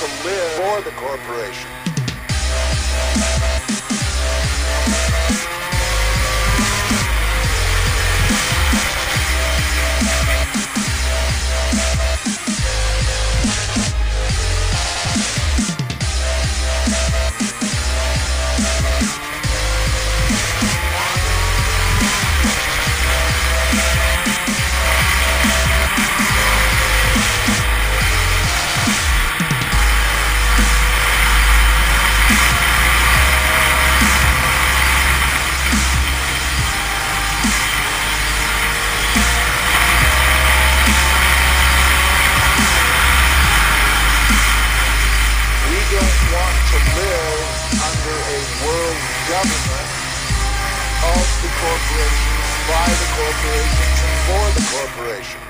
to live for the corporation. Government of the corporations, by the corporations, and for the corporations.